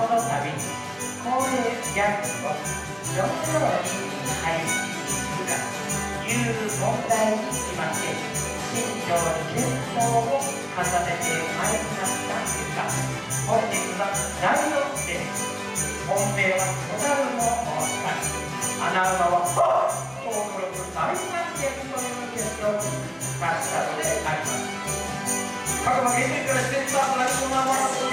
この度、高齢ギャをどのように回避するかという問題につきまして慎重に検討を重ねてまいりました結果本日は第4点本命は小樽の大か穴馬は東北録大三点という結論に達したのであります。過去の現実からセンタープラスの